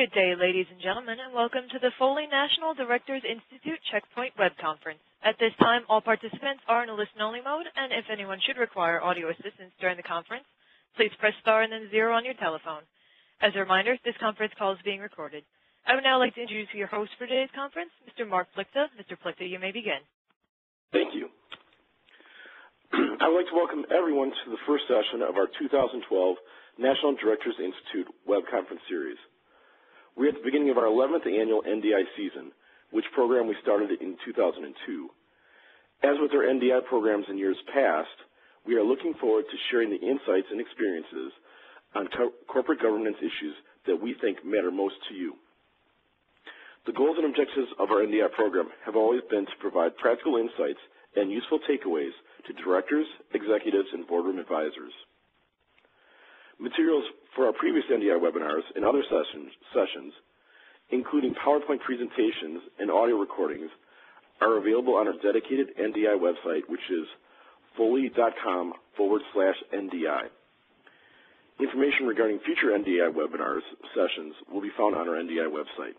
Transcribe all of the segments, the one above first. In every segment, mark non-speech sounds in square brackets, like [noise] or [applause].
Good day, ladies and gentlemen, and welcome to the Foley National Directors Institute Checkpoint web conference. At this time, all participants are in a listen-only mode, and if anyone should require audio assistance during the conference, please press star and then zero on your telephone. As a reminder, this conference call is being recorded. I would now like to introduce your host for today's conference, Mr. Mark Plitka. Mr. Plitka, you may begin. Thank you. [clears throat] I would like to welcome everyone to the first session of our 2012 National Directors Institute web conference series. We're at the beginning of our 11th annual NDI season, which program we started in 2002. As with our NDI programs in years past, we are looking forward to sharing the insights and experiences on co corporate governance issues that we think matter most to you. The goals and objectives of our NDI program have always been to provide practical insights and useful takeaways to directors, executives, and boardroom advisors. Materials for our previous NDI webinars and other sessions, sessions, including PowerPoint presentations and audio recordings, are available on our dedicated NDI website, which is foley.com forward slash NDI. Information regarding future NDI webinars sessions will be found on our NDI website.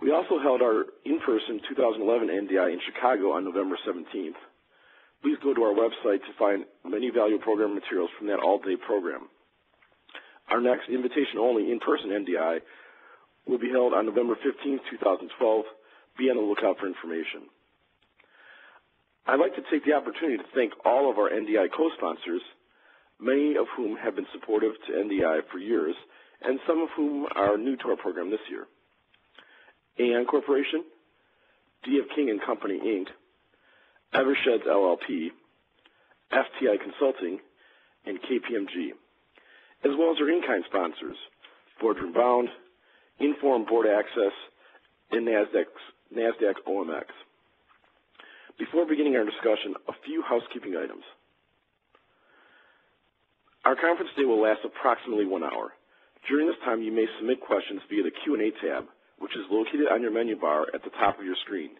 We also held our in-person 2011 NDI in Chicago on November 17th please go to our website to find many valuable program materials from that all-day program. Our next invitation-only in-person NDI will be held on November 15, 2012. Be on the lookout for information. I'd like to take the opportunity to thank all of our NDI co-sponsors, many of whom have been supportive to NDI for years, and some of whom are new to our program this year. Aon Corporation, D.F. King & Company, Inc., Eversheds LLP, FTI Consulting, and KPMG, as well as our in-kind sponsors, Boardroom Bound, Inform Board Access, and NASDAQ OMX. Before beginning our discussion, a few housekeeping items. Our conference today will last approximately one hour. During this time, you may submit questions via the Q&A tab, which is located on your menu bar at the top of your screen.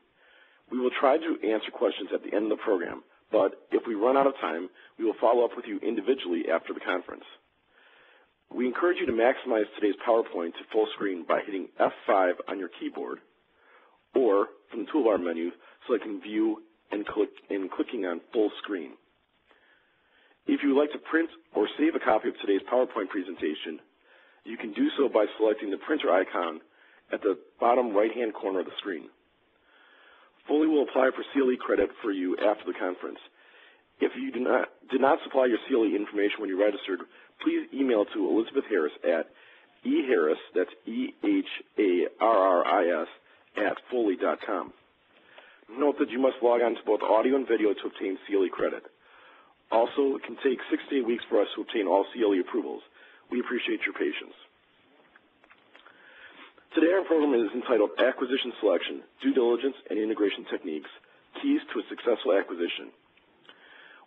We will try to answer questions at the end of the program, but if we run out of time, we will follow up with you individually after the conference. We encourage you to maximize today's PowerPoint to full screen by hitting F5 on your keyboard or from the toolbar menu, selecting View and, click, and clicking on Full Screen. If you would like to print or save a copy of today's PowerPoint presentation, you can do so by selecting the printer icon at the bottom right-hand corner of the screen. Foley will apply for CLE credit for you after the conference. If you do not, did not supply your CLE information when you registered, please email to Elizabeth Harris at eharris, that's E-H-A-R-R-I-S, at foley.com. Note that you must log on to both audio and video to obtain CLE credit. Also, it can take 16 weeks for us to obtain all CLE approvals. We appreciate your patience. Today our program is entitled Acquisition Selection, Due Diligence, and Integration Techniques, Keys to a Successful Acquisition.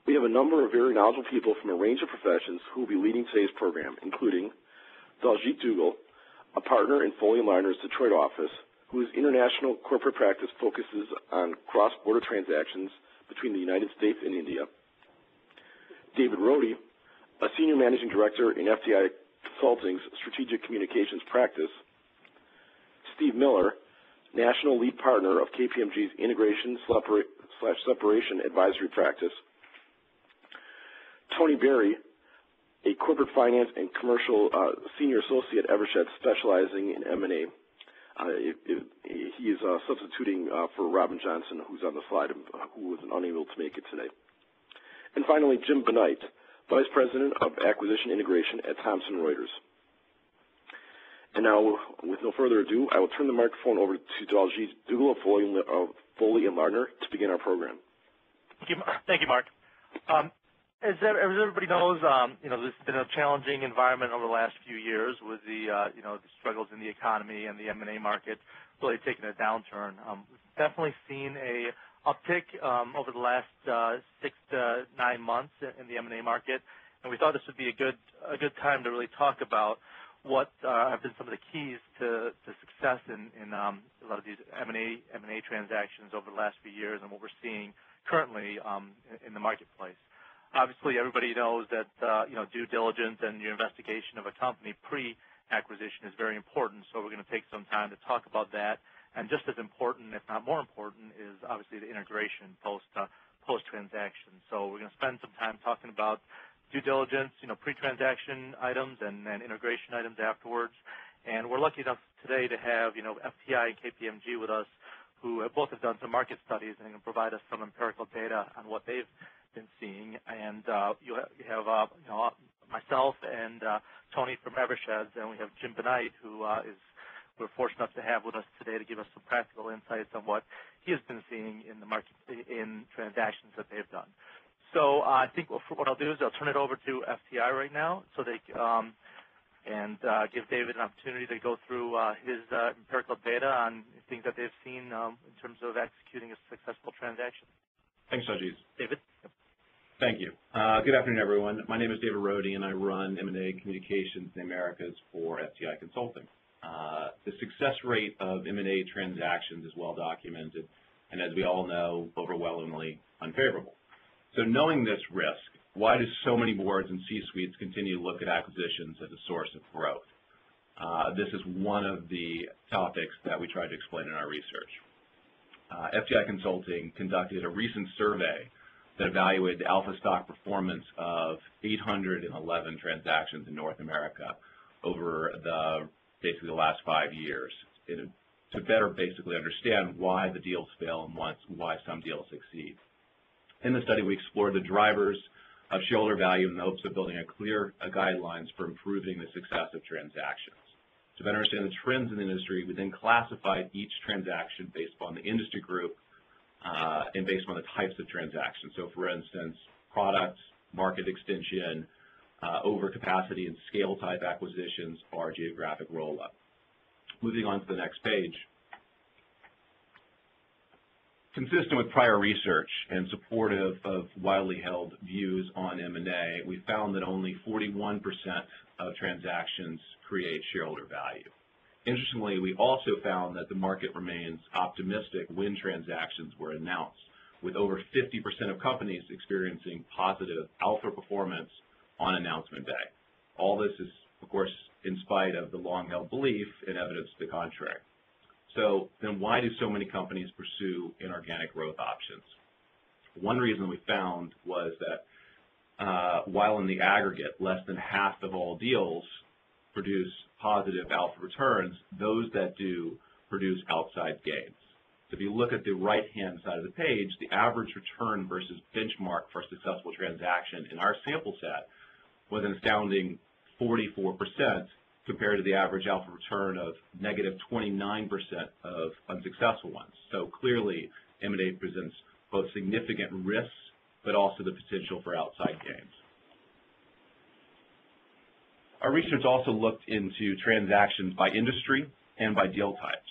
We have a number of very knowledgeable people from a range of professions who will be leading today's program, including Daljit Dugal, a partner in Foley & Lardner's Detroit office, whose international corporate practice focuses on cross-border transactions between the United States and India. David Rohde, a senior managing director in FTI Consulting's strategic communications practice, Steve Miller, National Lead Partner of KPMG's Integration slash Separation Advisory Practice. Tony Berry, a corporate finance and commercial uh, senior associate at Evershed specializing in M&A. Uh, he is uh, substituting for Robin Johnson, who's on the slide, uh, who was unable to make it today. And finally, Jim Benight, Vice President of Acquisition Integration at Thomson Reuters. And now, with no further ado, I will turn the microphone over to Daljit Dugal of Foley, and Lardner to begin our program. Thank you, Mark. Um, as, everybody knows, um, you know, this has been a challenging environment over the last few years with the, uh, you know, the struggles in the economy and the M&A market really taking a downturn. Um, we've definitely seen a uptick um, over the last uh, six to nine months in the M&A market, and we thought this would be a good a good time to really talk about what uh, have been some of the keys to, success in, um, a lot of these M&A transactions over the last few years, and what we're seeing currently um, in, the marketplace. Obviously, everybody knows that uh, you know due diligence and your investigation of a company pre acquisition is very important, so we're going to take some time to talk about that. And just as important, if not more important, is obviously the integration post uh, post transaction. So we're going to spend some time talking about due diligence, you know, pre-transaction items and, integration items afterwards. And we're lucky enough today to have you know FTI and KPMG with us, who both have done some market studies and can provide us some empirical data on what they've been seeing. And uh, you have, you have uh, you know myself and uh, Tony from Eversheds, and we have Jim Benight, who uh, is we're fortunate enough to have with us today to give us some practical insights on what he has been seeing in the market in transactions that they've done. So uh, I think what, I'll do is I'll turn it over to FTI right now, so they um, and uh, give David an opportunity to go through uh, his uh, empirical data on things that they've seen um, in terms of executing a successful transaction. Thanks, Daljit. David. Yep. Thank you. Uh, good afternoon, everyone. My name is David Rohde, and I run M&A Communications in the Americas for FTI Consulting. Uh, the success rate of M&A transactions is well documented, and as we all know, overwhelmingly unfavorable. So knowing this risk, why do so many boards and C-suites continue to look at acquisitions as a source of growth? Uh, this is one of the topics that we tried to explain in our research. Uh, FTI Consulting conducted a recent survey that evaluated the alpha stock performance of 811 transactions in North America over the basically the last five years to better basically understand why the deals fail and why some deals succeed. In the study, we explored the drivers of shareholder value in the hopes of building a clear uh, guidelines for improving the success of transactions. To better understand the trends in the industry, we then classified each transaction based upon the industry group uh, and based on the types of transactions. So for instance, products, market extension, uh, overcapacity and scale type acquisitions, or geographic roll-up. Moving on to the next page. Consistent with prior research and supportive of widely held views on M&A, we found that only 41% of transactions create shareholder value. Interestingly, we also found that the market remains optimistic when transactions were announced, with over 50% of companies experiencing positive alpha performance on announcement day. All this is, of course, in spite of the long-held belief and evidence to the contrary. So then why do so many companies pursue inorganic growth options? One reason we found was that uh, while in the aggregate less than half of all deals produce positive alpha returns, those that do produce outside gains. So if you look at the right-hand side of the page, the average return versus benchmark for a successful transaction in our sample set was an astounding 44% compared to the average alpha return of negative 29% of unsuccessful ones. So clearly, M&A presents both significant risks, but also the potential for outside gains. Our research also looked into transactions by industry and by deal types.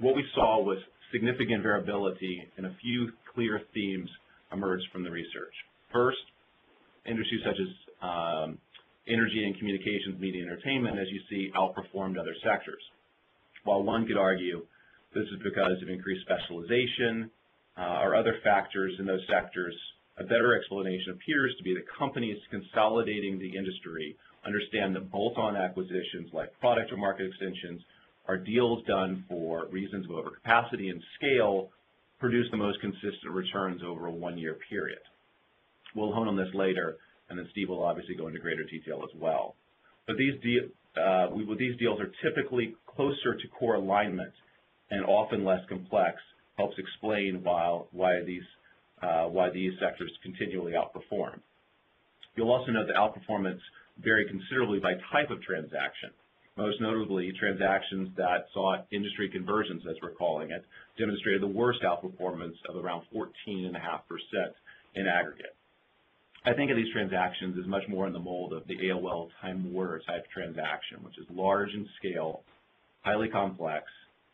What we saw was significant variability and a few clear themes emerged from the research. First, industries such as um, energy and communications, media, and entertainment, as you see, outperformed other sectors. While one could argue this is because of increased specialization uh, or other factors in those sectors, a better explanation appears to be that companies consolidating the industry understand that bolt-on acquisitions like product or market extensions are deals done for reasons of overcapacity and scale produce the most consistent returns over a one-year period. We'll hone on this later, and then Steve will obviously go into greater detail as well. But these, uh, these deals are typically closer to core alignment and often less complex, helps explain why, why, these, uh, why these sectors continually outperform. You'll also note that outperformance vary considerably by type of transaction. Most notably, transactions that sought industry conversions, as we're calling it, demonstrated the worst outperformance of around 14.5% in aggregate. I think of these transactions as much more in the mold of the AOL Time Warner type transaction, which is large in scale, highly complex,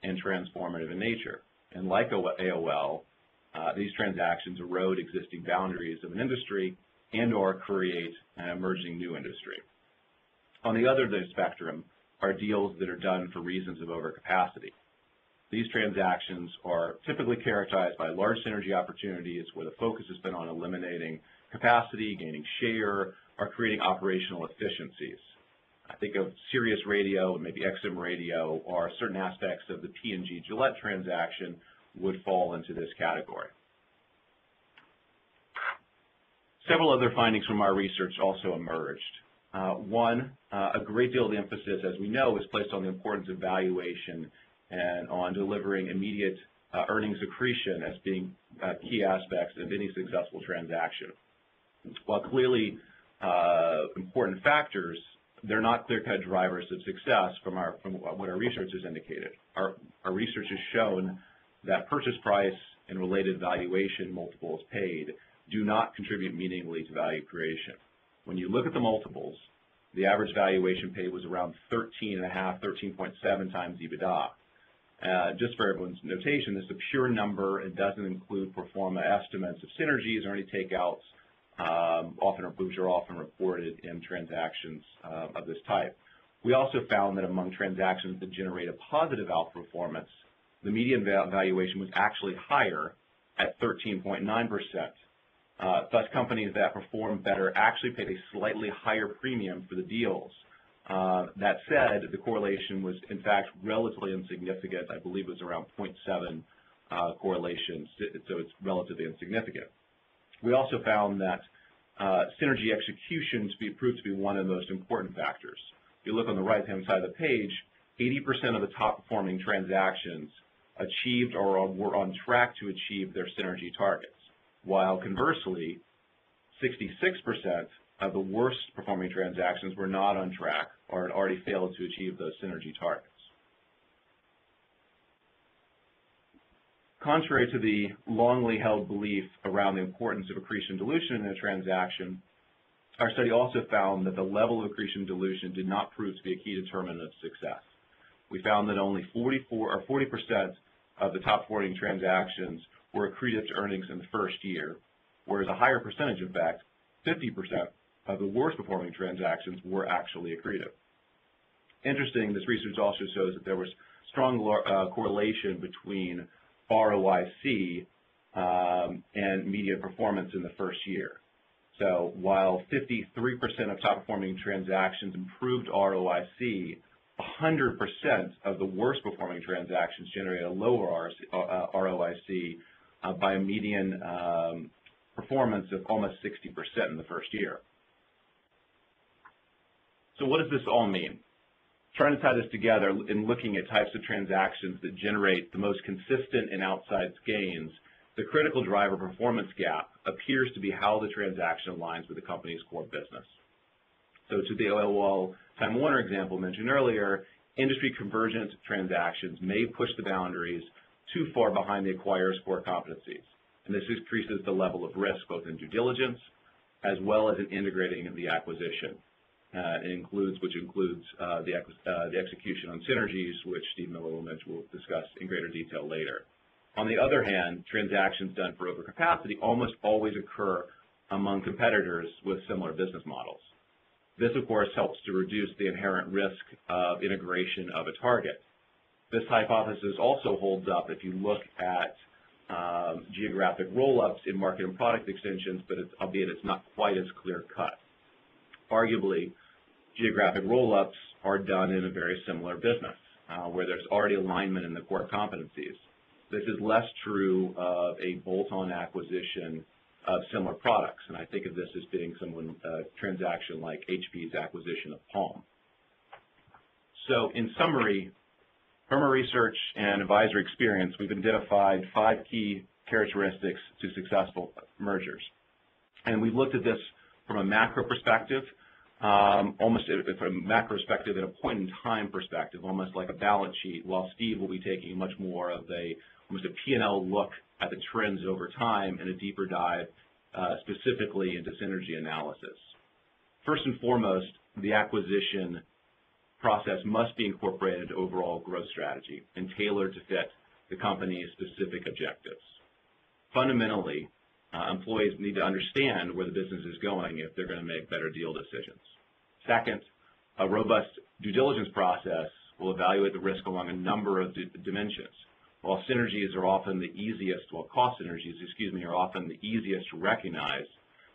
and transformative in nature. And like AOL, uh, these transactions erode existing boundaries of an industry and or create an emerging new industry. On the other end of the spectrum are deals that are done for reasons of overcapacity. These transactions are typically characterized by large synergy opportunities where the focus has been on eliminating capacity, gaining share, or creating operational efficiencies. I think of Sirius Radio and maybe XM Radio or certain aspects of the P&G Gillette transaction would fall into this category. Several other findings from our research also emerged. Uh, one, uh, a great deal of emphasis, as we know, is placed on the importance of valuation and on delivering immediate uh, earnings accretion as being key aspects of any successful transaction. While clearly uh, important factors, they're not clear-cut drivers of success from, our, from what our research has indicated. Our, our research has shown that purchase price and related valuation multiples paid do not contribute meaningfully to value creation. When you look at the multiples, the average valuation paid was around 13.5, 13.7 times EBITDA. Uh, just for everyone's notation, this is a pure number. It doesn't include pro forma estimates of synergies or any takeouts, um, often which are often reported in transactions uh, of this type. We also found that among transactions that generate a positive outperformance, the median valuation was actually higher at 13.9%. Uh, thus, companies that perform better actually paid a slightly higher premium for the deals. Uh, that said, the correlation was, in fact, relatively insignificant. I believe it was around 0.7 uh, correlation, so it's relatively insignificant. We also found that uh, synergy execution to be proved to be one of the most important factors. If you look on the right-hand side of the page, 80% of the top-performing transactions achieved or were on track to achieve their synergy targets while conversely, 66% of the worst performing transactions were not on track or had already failed to achieve those synergy targets. Contrary to the longly held belief around the importance of accretion dilution in a transaction, our study also found that the level of accretion dilution did not prove to be a key determinant of success. We found that only 44 or 40% of the top 40 transactions were accretive to earnings in the first year, whereas a higher percentage, in fact, 50% of the worst performing transactions were actually accretive. Interesting, this research also shows that there was strong uh, correlation between ROIC um, and media performance in the first year. So while 53% of top performing transactions improved ROIC, 100% of the worst performing transactions generated a lower ROIC uh, by a median um, performance of almost 60% in the first year. So what does this all mean? Trying to tie this together in looking at types of transactions that generate the most consistent and outsized gains, the critical driver performance gap appears to be how the transaction aligns with the company's core business. So to the AOL Time Warner example mentioned earlier, industry convergent transactions may push the boundaries too far behind the acquirer's core competencies. And this increases the level of risk both in due diligence as well as in integrating the acquisition. Uh, which includes uh, the, uh, execution on synergies, which Steve Miller will, discuss in greater detail later. On the other hand, transactions done for overcapacity almost always occur among competitors with similar business models. This, of course, helps to reduce the inherent risk of integration of a target. This hypothesis also holds up if you look at um, geographic roll-ups in market and product extensions, but albeit it's not quite as clear-cut. Arguably, geographic roll-ups are done in a very similar business, uh, where there's already alignment in the core competencies. This is less true of a bolt-on acquisition of similar products, and I think of this as being someone a uh, transaction like HP's acquisition of Palm. So in summary, from our research and advisory experience, we've identified five key characteristics to successful mergers. And we've looked at this from a macro perspective, um, almost from a macro perspective and a point in time perspective, almost like a balance sheet, while Steve will be taking much more of a almost a P&L look at the trends over time and a deeper dive uh, specifically into synergy analysis. First and foremost, the acquisition process must be incorporated into overall growth strategy and tailored to fit the company's specific objectives. Fundamentally, uh, employees need to understand where the business is going if they're going to make better deal decisions. Second, a robust due diligence process will evaluate the risk along a number of dimensions. While synergies are often the easiest, well, cost synergies, excuse me, are often the easiest to recognize,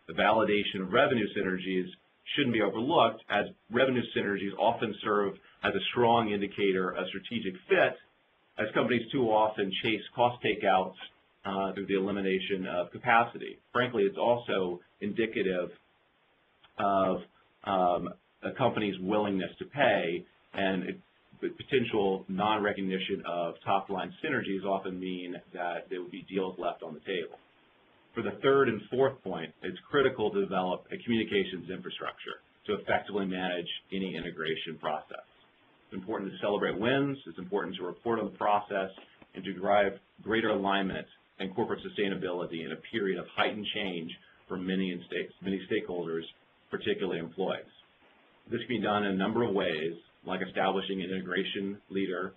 the validation of revenue synergies shouldn't be overlooked as revenue synergies often serve as a strong indicator of strategic fit as companies too often chase cost takeouts uh, through the elimination of capacity. Frankly, it's also indicative of um, a company's willingness to pay and it, potential non-recognition of top-line synergies often mean that there would be deals left on the table. For the third and fourth point, it's critical to develop a communications infrastructure to effectively manage any integration process. It's important to celebrate wins. It's important to report on the process and to drive greater alignment and corporate sustainability in a period of heightened change for many, many stakeholders, particularly employees. This can be done in a number of ways, like establishing an integration leader,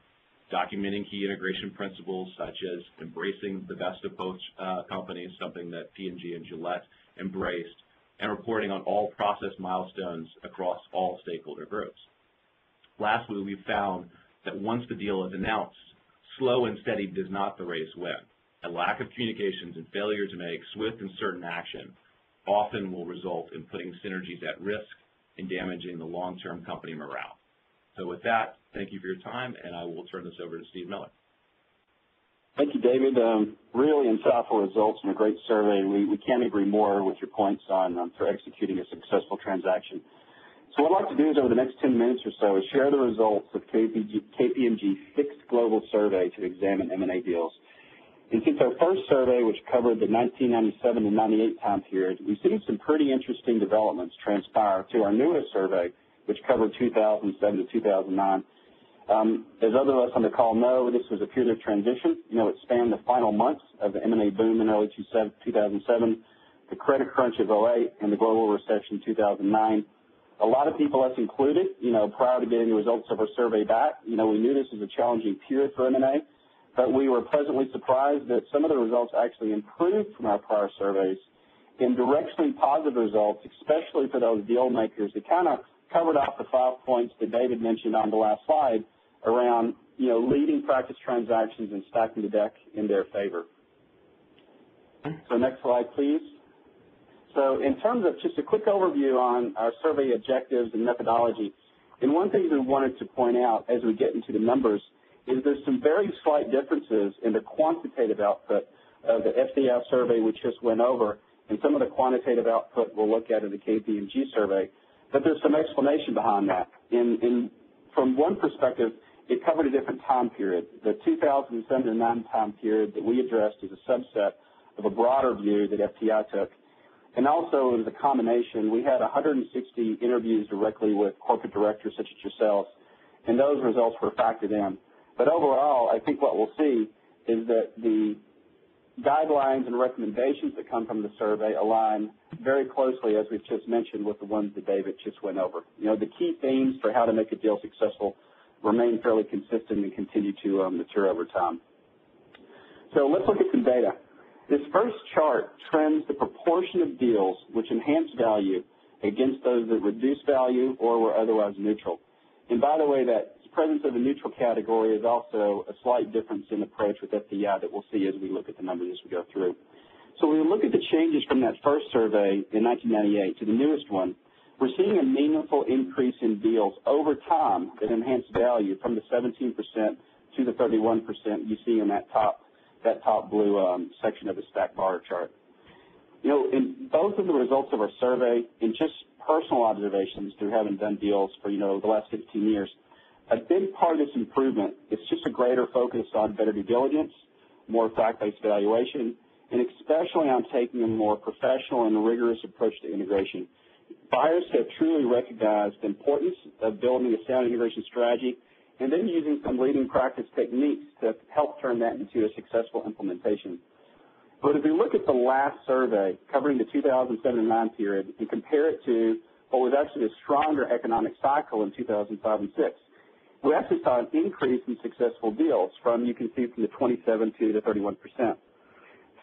documenting key integration principles such as embracing the best of both uh, companies, something that P&G and Gillette embraced, and reporting on all process milestones across all stakeholder groups. Lastly, we found that once the deal is announced, slow and steady does not the race win. A lack of communications and failure to make swift and certain action often will result in putting synergies at risk and damaging the long-term company morale. So with that, thank you for your time, and I will turn this over to Steve Miller. Thank you, David. Um, really insightful results and a great survey. We, can't agree more with your points on for executing a successful transaction. So what I'd like to do is over the next 10 minutes or so is share the results of KPMG's sixth global survey to examine M&A deals. And since our first survey, which covered the 1997 to 98 time period, we've seen some pretty interesting developments transpire to our newest survey, which covered 2007 to 2009. Um, as others of us on the call know, this was a period of transition. You know, it spanned the final months of the M&A boom in early 2007, the credit crunch of 08, and the global recession in 2009. A lot of people, us included, you know, prior to getting the results of our survey back, you know, we knew this was a challenging period for M&A, but we were pleasantly surprised that some of the results actually improved from our prior surveys in directionally positive results, especially for those deal makers that kind of covered off the five points that David mentioned on the last slide around, you know, leading practice transactions and stacking the deck in their favor. So next slide, please. So in terms of just a quick overview on our survey objectives and methodology, and one thing we wanted to point out as we get into the numbers is there's some very slight differences in the quantitative output of the FTI survey we just went over and some of the quantitative output we'll look at in the KPMG survey. But there's some explanation behind that. In, in, from one perspective, it covered a different time period. The 2007 to 9 time period that we addressed is a subset of a broader view that FTI took. And also, it was a combination. We had 160 interviews directly with corporate directors such as yourselves, and those results were factored in. But overall, I think what we'll see is that the guidelines and recommendations that come from the survey align very closely, as we've just mentioned, with the ones that David just went over. You know, the key themes for how to make a deal successful remain fairly consistent and continue to um, mature over time. So let's look at some data. This first chart trends the proportion of deals which enhance value against those that reduce value or were otherwise neutral. And by the way, that presence of a neutral category is also a slight difference in approach with FTI that we'll see as we look at the numbers as we go through. So when we look at the changes from that first survey in 1998 to the newest one, we're seeing a meaningful increase in deals over time that enhance value from the 17% to the 31% you see in that top that top blue um, section of the stack bar chart. You know, in both of the results of our survey, and just personal observations through having done deals for, you know, the last 15 years, a big part of this improvement is just a greater focus on better due diligence, more fact-based valuation, and especially on taking a more professional and rigorous approach to integration. Buyers have truly recognized the importance of building a sound integration strategy and then using some leading practice techniques to help turn that into a successful implementation. But if we look at the last survey covering the 2007-9 period and compare it to what was actually a stronger economic cycle in 2005 and 6, we actually saw an increase in successful deals from, you can see, from the 27 to the 31 percent.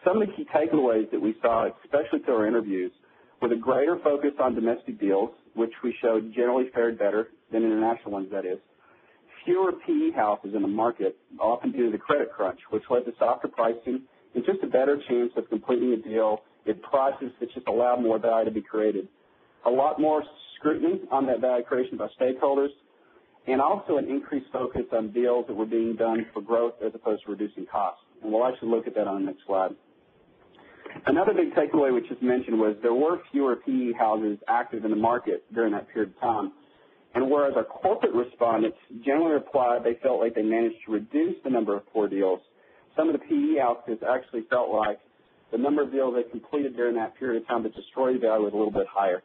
Some of the key takeaways that we saw, especially through our interviews, were the greater focus on domestic deals, which we showed generally fared better than international ones, that is. Fewer PE houses in the market, often due to the credit crunch, which led to softer pricing and just a better chance of completing a deal at prices that just allowed more value to be created. A lot more scrutiny on that value creation by stakeholders, and also an increased focus on deals that were being done for growth as opposed to reducing costs. And we'll actually look at that on the next slide. Another big takeaway we just mentioned was there were fewer PE houses active in the market during that period of time. And whereas our corporate respondents generally replied they felt like they managed to reduce the number of poor deals, some of the PE houses actually felt like the number of deals they completed during that period of time that destroyed value was a little bit higher.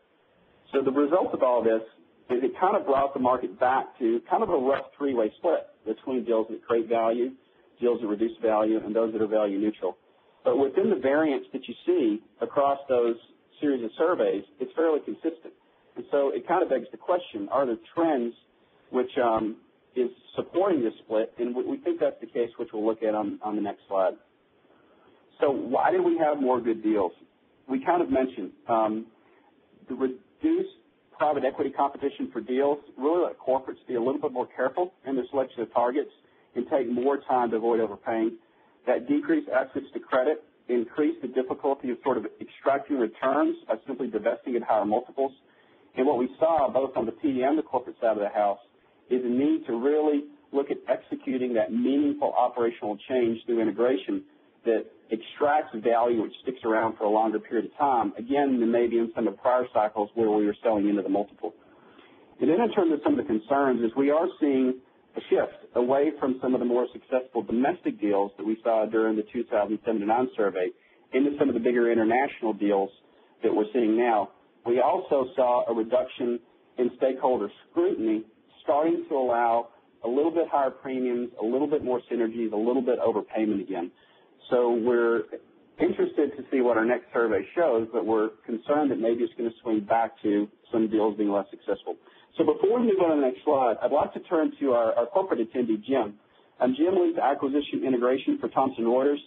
So the result of all this it kind of brought the market back to kind of a rough three-way split between deals that create value, deals that reduce value, and those that are value neutral. But within the variance that you see across those series of surveys, it's fairly consistent. And so it kind of begs the question, are there trends which um, is supporting this split? And we think that's the case, which we'll look at on, on the next slide. So why did we have more good deals? We kind of mentioned um, the reduced private equity competition for deals really let corporates be a little bit more careful in their selection of targets and take more time to avoid overpaying. That decreased access to credit increased the difficulty of sort of extracting returns by simply divesting at higher multiples. And what we saw both on the PE and the corporate side of the house is a need to really look at executing that meaningful operational change through integration that extracts value which sticks around for a longer period of time, again, than maybe in some of the prior cycles where we were selling into the multiple. And then in terms of some of the concerns is we are seeing a shift away from some of the more successful domestic deals that we saw during the 2007 to 9 survey into some of the bigger international deals that we're seeing now. We also saw a reduction in stakeholder scrutiny starting to allow a little bit higher premiums, a little bit more synergies, a little bit overpayment again. So we're interested to see what our next survey shows, but we're concerned that maybe it's going to swing back to some deals being less successful. So before we move on to the next slide, I'd like to turn to our, our corporate attendee, Jim. Um, Jim leads acquisition integration for Thomson Reuters.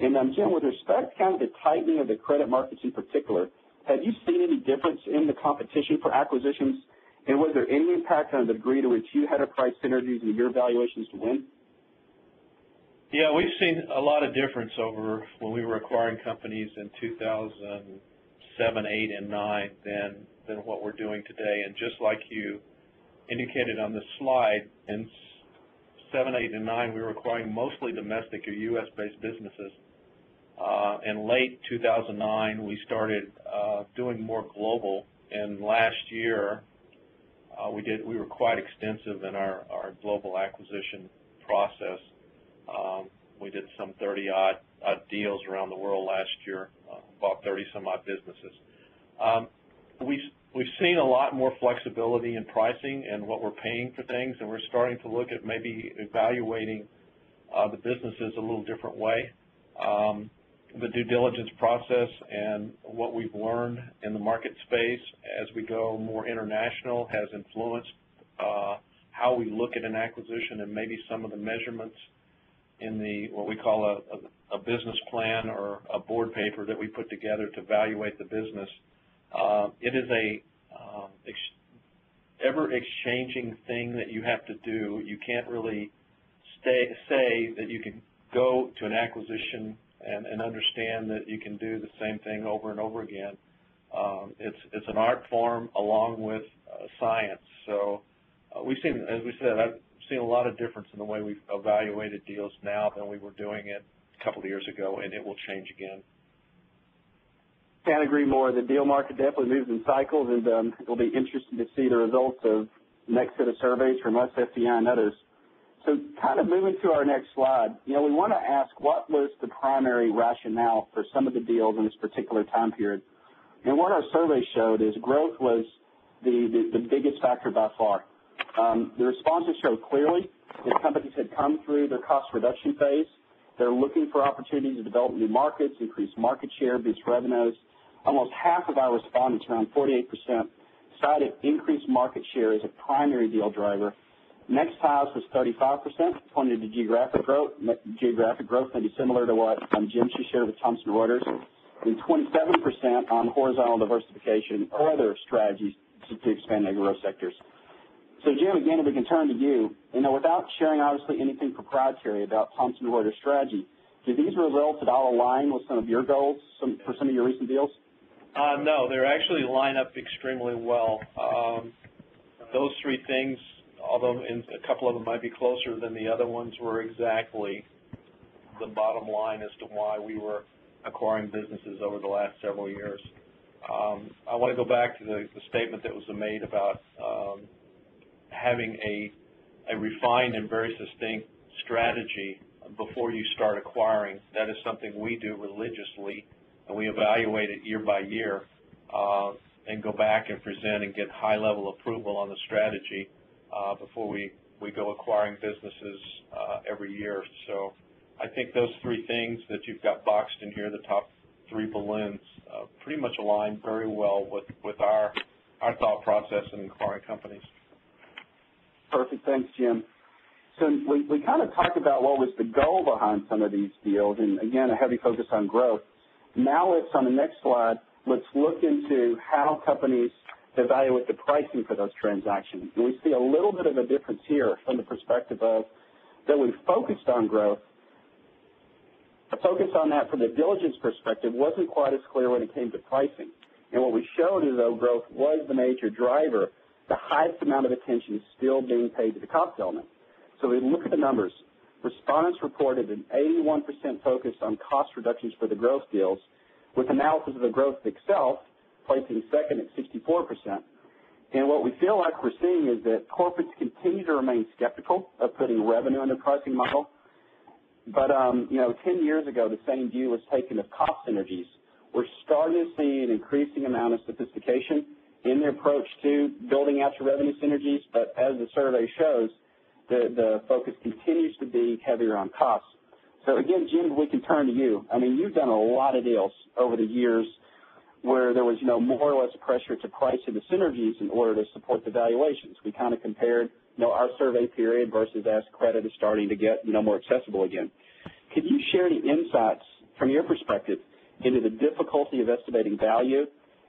And um, Jim, with respect to kind of the tightening of the credit markets in particular, have you seen any difference in the competition for acquisitions? And was there any impact on the degree to which you had to price synergies in your valuations to win? Yeah, we've seen a lot of difference over when we were acquiring companies in 2007, 8, and 9 than than what we're doing today. And just like you indicated on the slide, in 7, 8, and 9, we were acquiring mostly domestic or U.S.-based businesses. Uh, in late 2009, we started uh, doing more global. And last year, uh, we did we were quite extensive in our, our global acquisition process. Um, we did some 30 odd, odd deals around the world last year, uh, bought 30 some odd businesses. Um, we've we've seen a lot more flexibility in pricing and what we're paying for things, and we're starting to look at maybe evaluating uh, the businesses a little different way. Um, the due diligence process and what we've learned in the market space as we go more international has influenced uh, how we look at an acquisition and maybe some of the measurements in the what we call a, a, a business plan or a board paper that we put together to evaluate the business. Uh, it is a uh, ex- ever exchanging thing that you have to do. You can't really stay, say that you can go to an acquisition and, and understand that you can do the same thing over and over again. Um, it's it's an art form along with uh, science. So uh, we've seen, as we said, I've seen a lot of difference in the way we've evaluated deals now than we were doing it a couple of years ago, and it will change again. Can't agree more. The deal market definitely moves in cycles, and um, it'll be interesting to see the results of next set of surveys from us, FTI, and others. So kind of moving to our next slide, you know, we want to ask what was the primary rationale for some of the deals in this particular time period. And what our survey showed is growth was the, the, the biggest factor by far. Um, the responses show clearly that companies had come through their cost reduction phase. They're looking for opportunities to develop new markets, increase market share, boost revenues. Almost half of our respondents, around 48%, cited increased market share as a primary deal driver. Next highest was 35%, pointed to geographic growth. Geographic growth may be similar to what um, Jim just shared with Thomson Reuters. And 27% on horizontal diversification or other strategies to, to expand their growth sectors. So Jim, again, if we can turn to you, you know, without sharing obviously anything proprietary about Thomson Reuters strategy, do these results at all align with some of your goals some, for some of your recent deals? Uh, no, they actually line up extremely well. Um, those three things, although in, a couple of them might be closer than the other ones, were exactly the bottom line as to why we were acquiring businesses over the last several years. Um, I want to go back to the, the statement that was made about um, having a, a refined and very succinct strategy before you start acquiring. That is something we do religiously, and we evaluate it year by year uh, and go back and present and get high-level approval on the strategy uh, before we, we go acquiring businesses uh, every year. So I think those three things that you've got boxed in here, the top three balloons, uh, pretty much align very well with, with our, our thought process in acquiring companies. Perfect. Thanks, Jim. So we, kind of talked about what was the goal behind some of these deals, and again, a heavy focus on growth. Now let's, on the next slide, let's look into how companies evaluate the pricing for those transactions. And we see a little bit of a difference here from the perspective of that we focused on growth. The focus on that from the diligence perspective wasn't quite as clear when it came to pricing. And what we showed is though growth was the major driver, the highest amount of attention is still being paid to the cost element. So we look at the numbers. Respondents reported an 81% focus on cost reductions for the growth deals, with analysis of the growth itself placing second at 64%. And what we feel like we're seeing is that corporates continue to remain skeptical of putting revenue in the pricing model. But, um, you know, 10 years ago, the same view was taken of cost synergies. We're starting to see an increasing amount of sophistication in the approach to building out your revenue synergies, but as the survey shows, the, the focus continues to be heavier on costs. So again, Jim, we can turn to you. I mean, you've done a lot of deals over the years where there was, you know, more or less pressure to price in the synergies in order to support the valuations. We kind of compared, you know, our survey period versus as credit is starting to get, you know, more accessible again. Could you share any insights from your perspective into the difficulty of estimating value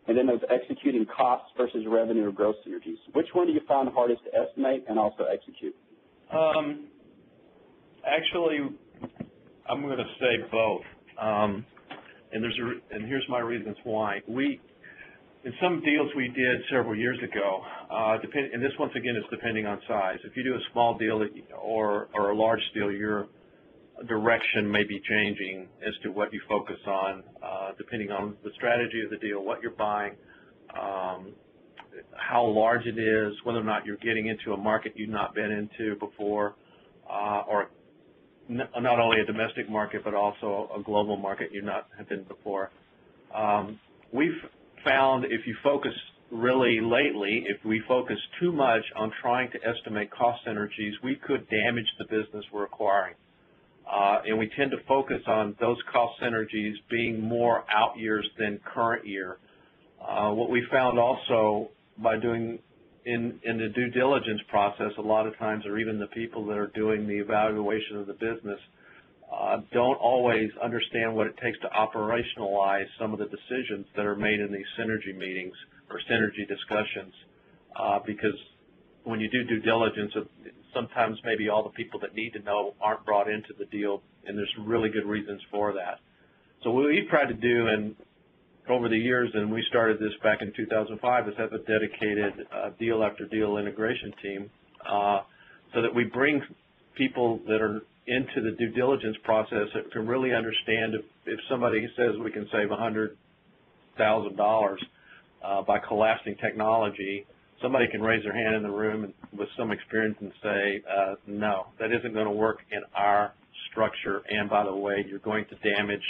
and then those executing costs versus revenue or growth synergies? Which one do you find hardest to estimate and also execute? Um, actually, I'm going to say both. Um, and there's a, and here's my reasons why. We, in some deals we did several years ago, uh, depend, and this once again is depending on size. If you do a small deal or or a large deal, your direction may be changing as to what you focus on, uh, depending on the strategy of the deal, what you're buying, um, how large it is, whether or not you're getting into a market you've not been into before, uh, or not only a domestic market but also a global market you've not have been before. Um, we've found if you focus really lately, if we focus too much on trying to estimate cost synergies, we could damage the business we're acquiring. Uh, and we tend to focus on those cost synergies being more out years than current year. Uh, what we found also by doing in, in the due diligence process, a lot of times, or even the people that are doing the evaluation of the business, uh, don't always understand what it takes to operationalize some of the decisions that are made in these synergy meetings or synergy discussions. Uh, because when you do due diligence, sometimes maybe all the people that need to know aren't brought into the deal, and there's really good reasons for that. So what we've tried to do, and over the years, and we started this back in 2005, is have a dedicated uh, deal after deal integration team uh, so that we bring people that are into the due diligence process that can really understand if, if somebody says we can save $100,000 uh, by collapsing technology, somebody can raise their hand in the room and, with some experience and say, uh, no, that isn't going to work in our structure. And by the way, you're going to damage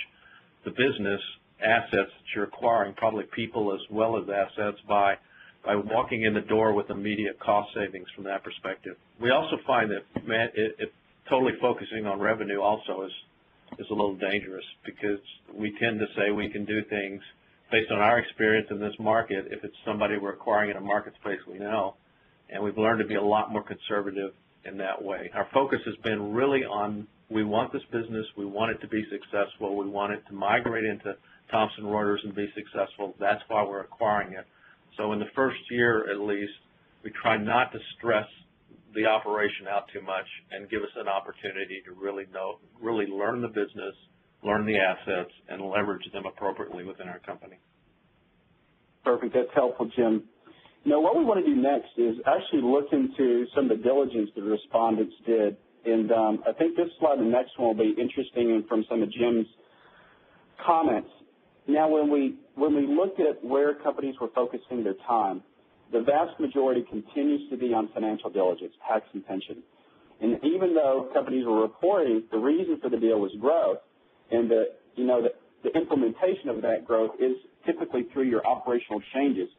the business assets that you're acquiring, probably people as well as assets, by by walking in the door with immediate cost savings from that perspective. We also find that man, it, it, totally focusing on revenue also is is a little dangerous because we tend to say we can do things based on our experience in this market if it's somebody we're acquiring in a marketplace we know, and we've learned to be a lot more conservative in that way. Our focus has been really on we want this business, we want it to be successful, we want it to migrate into Thomson Reuters and be successful. That's why we're acquiring it. So in the first year, at least, we try not to stress the operation out too much and give us an opportunity to really know, really learn the business, learn the assets, and leverage them appropriately within our company. Perfect. That's helpful, Jim. Now, what we want to do next is actually look into some of the diligence the respondents did. And um, I think this slide, and the next one, will be interesting and from some of Jim's comments. Now, when we when we look at where companies were focusing their time, the vast majority continues to be on financial diligence, tax and pension. And even though companies were reporting the reason for the deal was growth, and the you know the, the implementation of that growth is typically through your operational changes.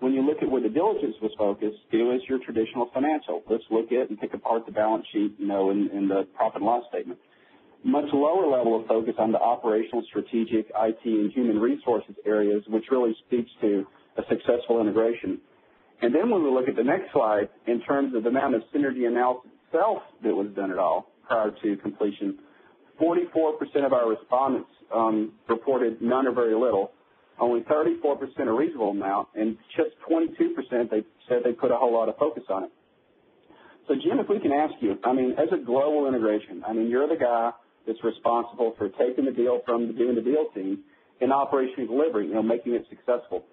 When you look at where the diligence was focused, it was your traditional financial. Let's look at and pick apart the balance sheet, you know, in, in the profit and loss statement. Much lower level of focus on the operational, strategic, IT, and human resources areas, which really speaks to a successful integration. And then when we look at the next slide, in terms of the amount of synergy analysis itself that was done at all prior to completion, 44% of our respondents um, reported none or very little, only 34% a reasonable amount, and just 22% they said they put a whole lot of focus on it. So Jim, if we can ask you, I mean, as a global integration, I mean, you're the guy that's responsible for taking the deal from the doing the deal team and operation delivery, you know, making it successful.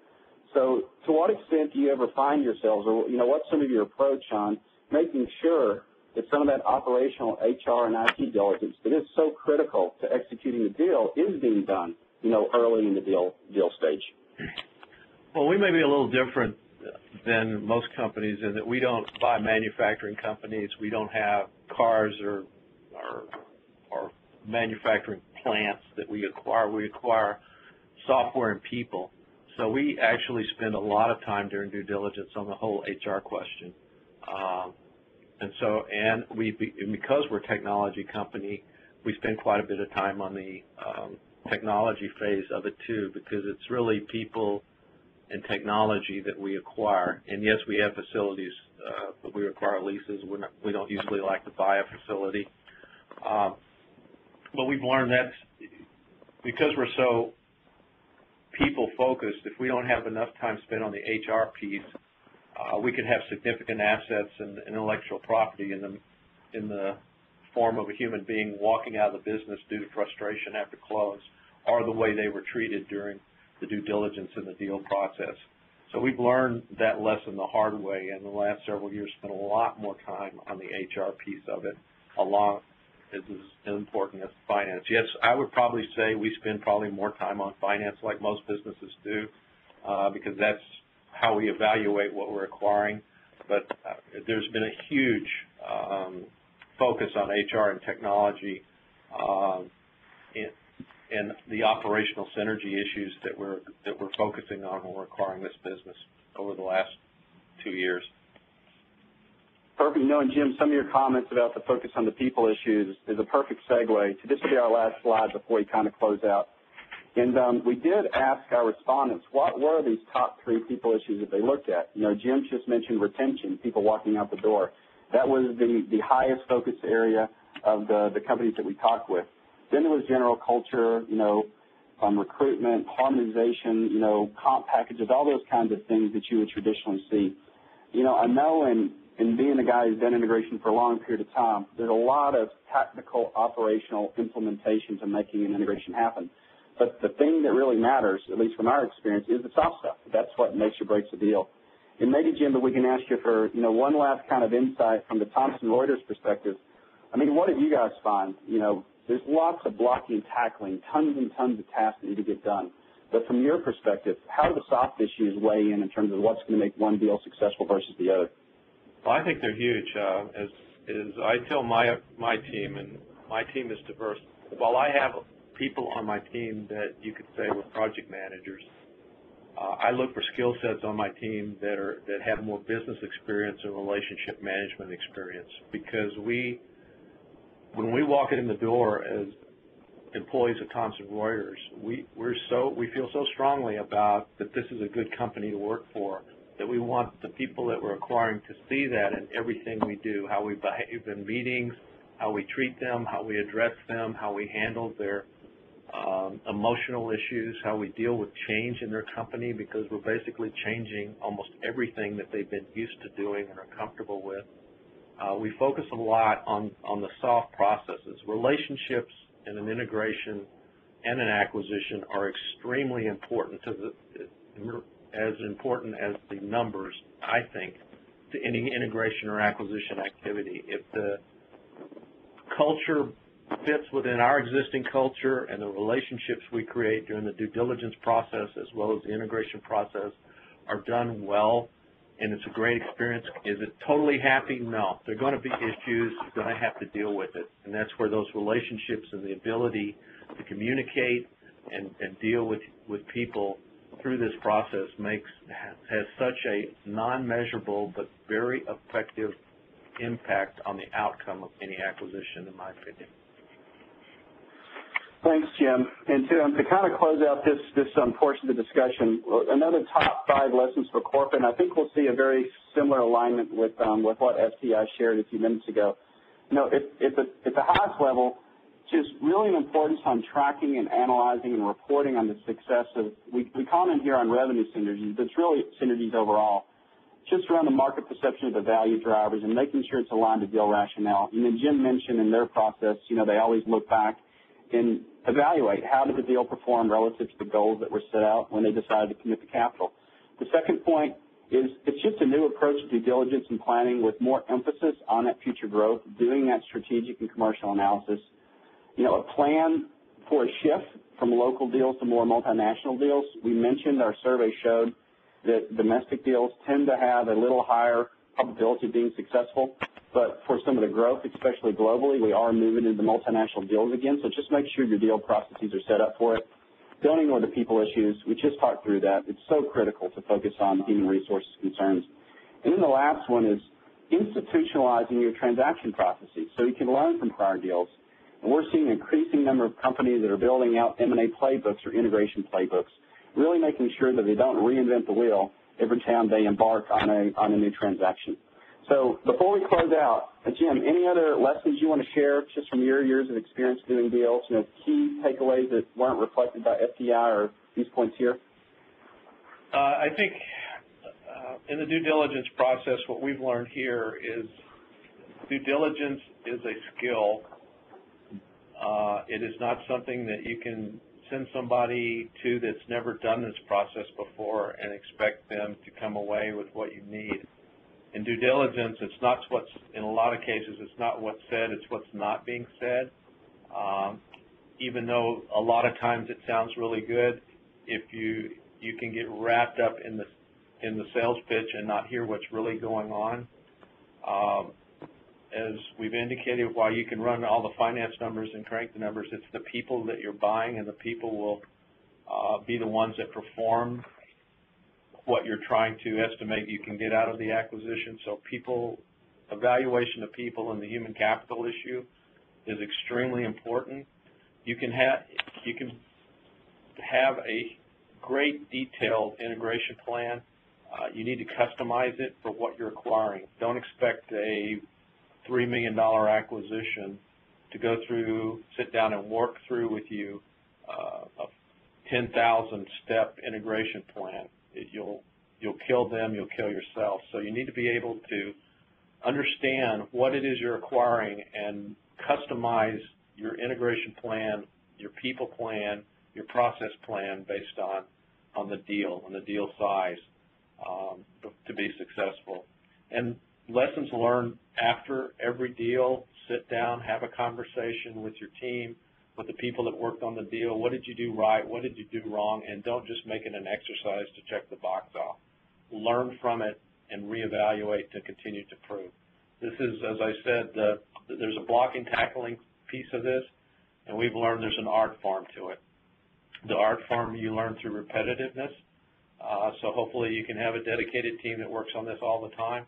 So to what extent do you ever find yourselves, or, you know, what's some of your approach on making sure that some of that operational HR and IT diligence that is so critical to executing the deal is being done you know, early in the deal deal stage? Well, we may be a little different than most companies in that we don't buy manufacturing companies. We don't have cars or or, or manufacturing plants that we acquire. We acquire software and people. So we actually spend a lot of time during due diligence on the whole HR question. Um, and so, and we, because we're a technology company, we spend quite a bit of time on the um, technology phase of it too, because it's really people and technology that we acquire. And yes, we have facilities, uh, but we require leases. We're not, we don't usually like to buy a facility. Um, but we've learned that because we're so people focused, if we don't have enough time spent on the HR piece, we could have significant assets and intellectual property in the in the form of a human being walking out of the business due to frustration after close or the way they were treated during the due diligence in the deal process. So we've learned that lesson the hard way and the last several years spent a lot more time on the HR piece of it along is as important as finance. Yes, I would probably say we spend probably more time on finance like most businesses do uh, because that's how we evaluate what we're acquiring. But uh, there's been a huge um, focus on HR and technology and the operational synergy issues that we're that we're focusing on when we're acquiring this business over the last two years. Perfect. And Jim, some of your comments about the focus on the people issues is a perfect segue to this will be our last slide before we kind of close out. And um, we did ask our respondents what were these top three people issues that they looked at. You know, Jim just mentioned retention, people walking out the door. That was the, the highest focus area of the, the companies that we talked with. Then there was general culture, you know, um, recruitment, harmonization, you know, comp packages, all those kinds of things that you would traditionally see. You know, I know in, in being a guy who's done integration for a long period of time, there's a lot of technical, operational implementation to making an integration happen. But the thing that really matters, at least from our experience, is the soft stuff. That's what makes or breaks a deal. And maybe, Jim, that we can ask you for, you know, one last kind of insight from the Thomson Reuters perspective. I mean, what did you guys find? You know, there's lots of blocking and tackling, tons and tons of tasks that need to get done. But from your perspective, how do the soft issues weigh in in terms of what's going to make one deal successful versus the other? Well, I think they're huge. Uh, as, as I tell my my team, and my team is diverse. While I have people on my team that you could say were project managers, uh, I look for skill sets on my team that are that have more business experience and relationship management experience because we when we walk in the door as employees of Thomson Reuters, we we're so we feel so strongly about that this is a good company to work for that we want the people that we're acquiring to see that in everything we do, how we behave in meetings, how we treat them, how we address them, how we handle their um, emotional issues, how we deal with change in their company because we're basically changing almost everything that they've been used to doing and are comfortable with. Uh, we focus a lot on, on the soft processes. Relationships and an integration and an acquisition are extremely important to the as important as the numbers, I think, to any integration or acquisition activity. If the culture fits within our existing culture and the relationships we create during the due diligence process as well as the integration process are done well and it's a great experience. Is it totally happy? No. There are going to be issues. You're going to have to deal with it. And that's where those relationships and the ability to communicate and, and deal with, with people through this process makes has such a non-measurable but very effective impact on the outcome of any acquisition, in my opinion. Thanks, Jim. And to, um, to kind of close out this, this um, portion of the discussion, another top five lessons for corporate, and I think we'll see a very similar alignment with, um, with what FTI shared a few minutes ago. You know, at, the, highest level, just really an importance on tracking and analyzing and reporting on the success of, we, we comment here on revenue synergies, but it's really synergies overall, just around the market perception of the value drivers and making sure it's aligned to deal rationale. And then Jim mentioned in their process, you know, they always look back and evaluate how did the deal perform relative to the goals that were set out when they decided to commit the capital. The second point is it's just a new approach to due diligence and planning with more emphasis on that future growth, doing that strategic and commercial analysis. You know, a plan for a shift from local deals to more multinational deals. We mentioned our survey showed that domestic deals tend to have a little higher probability of being successful. But for some of the growth, especially globally, we are moving into multinational deals again. So just make sure your deal processes are set up for it. Don't ignore the people issues. We just talked through that. It's so critical to focus on human resources concerns. And then the last one is institutionalizing your transaction processes so you can learn from prior deals. And we're seeing an increasing number of companies that are building out M&A playbooks or integration playbooks, really making sure that they don't reinvent the wheel every time they embark on a, on a new transaction. So before we close out, Jim, any other lessons you want to share just from your years of experience doing deals, you know, key takeaways that weren't reflected by FTI or these points here? Uh, I think uh, in the due diligence process, what we've learned here is due diligence is a skill. Uh, it is not something that you can send somebody to that's never done this process before and expect them to come away with what you need in due diligence, it's not what's, in a lot of cases, it's not what's said, it's what's not being said. Um, even though a lot of times it sounds really good, if you, you can get wrapped up in the, in the sales pitch and not hear what's really going on. Um, as we've indicated, while you can run all the finance numbers and crank the numbers, it's the people that you're buying and the people will uh, be the ones that perform what you're trying to estimate you can get out of the acquisition. So people, evaluation of people and the human capital issue is extremely important. You can have, you can have a great detailed integration plan. Uh, you need to customize it for what you're acquiring. Don't expect a $3 million acquisition to go through, sit down and work through with you uh, a 10,000 step integration plan you'll you'll kill them, you'll kill yourself. So you need to be able to understand what it is you're acquiring and customize your integration plan, your people plan, your process plan based on on the deal and the deal size um, to be successful. And lessons learned after every deal, sit down, have a conversation with your team, with the people that worked on the deal. What did you do right? What did you do wrong? And don't just make it an exercise to check the box off. Learn from it and reevaluate to continue to prove. This is, as I said, uh, there's a blocking tackling piece of this, and we've learned there's an art form to it. The art form you learn through repetitiveness. Uh, so hopefully you can have a dedicated team that works on this all the time.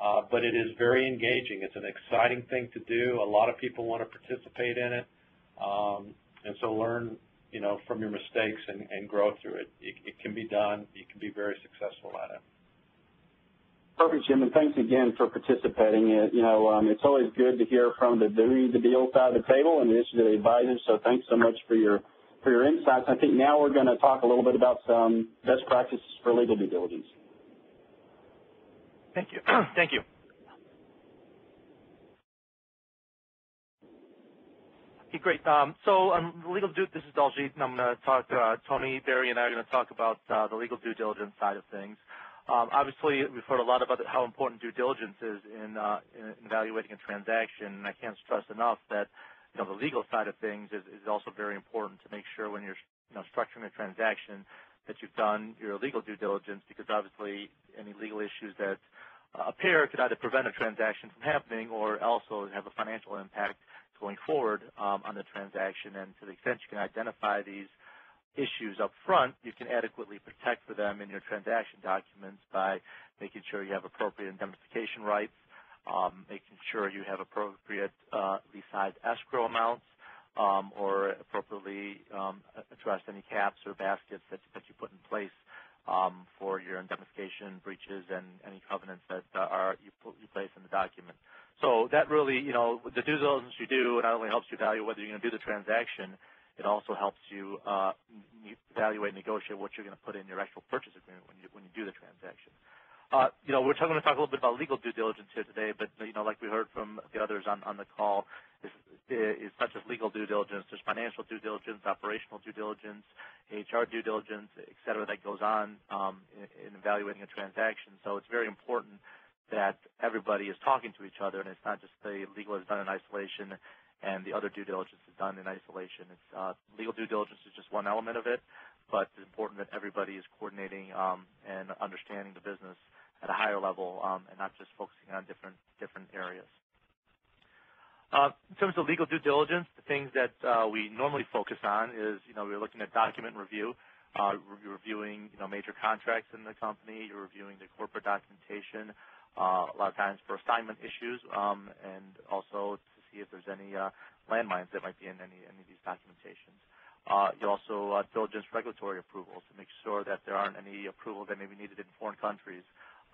Uh, but it is very engaging. It's an exciting thing to do. A lot of people want to participate in it. Um, and so learn, you know, from your mistakes and, and grow through it. it. It can be done. You can be very successful at it. Perfect, Jim, and thanks again for participating. You know, um, it's always good to hear from the doing the deal side of the table and the issue of the advisors. So thanks so much for your for your insights. I think now we're going to talk a little bit about some best practices for legal due diligence. Thank you. [clears throat] Thank you. Okay, great. Um, so um, legal due, this is Daljit, and I'm going to talk, uh, Tony, Barry, and I are going to talk about uh, the legal due diligence side of things. Um, obviously, we've heard a lot about how important due diligence is in, uh, in evaluating a transaction, and I can't stress enough that you know, the legal side of things is, also very important to make sure when you're structuring a transaction that you've done your legal due diligence because obviously any legal issues that appear could either prevent a transaction from happening or also have a financial impact going forward um, on the transaction. And to the extent you can identify these issues up front, you can adequately protect for them in your transaction documents by making sure you have appropriate indemnification rights, um, making sure you have appropriate uh, sized escrow amounts, um, or appropriately um, address any caps or baskets that, that you put in place for your indemnification breaches and any covenants that are you, you place in the document. So that really, you know, the due diligence you do not only helps you evaluate whether you're going to do the transaction, it also helps you uh, evaluate and negotiate what you're going to put in your actual purchase agreement when you when you do the transaction. Uh, you know, we're going to talk a little bit about legal due diligence here today, but you know, like we heard from the others on, on the call, it's, it's not just legal due diligence. There's financial due diligence, operational due diligence, HR due diligence, et cetera, that goes on um, in, in evaluating a transaction. So it's very important that everybody is talking to each other, and it's not just the legal is done in isolation and the other due diligence is done in isolation. It's uh, legal due diligence is just one element of it, but it's important that everybody is coordinating um, and understanding the business at a higher level um, and not just focusing on different different areas. Uh, in terms of legal due diligence, the things that uh, we normally focus on is, you know, we're looking at document review. Uh, you're reviewing, you know, major contracts in the company. You're reviewing the corporate documentation. Uh, a lot of times for assignment issues, um, and also to see if there's any uh, landmines that might be in any, of these documentations. Uh, you also uh, diligence regulatory approvals to make sure that there aren't any approvals that may be needed in foreign countries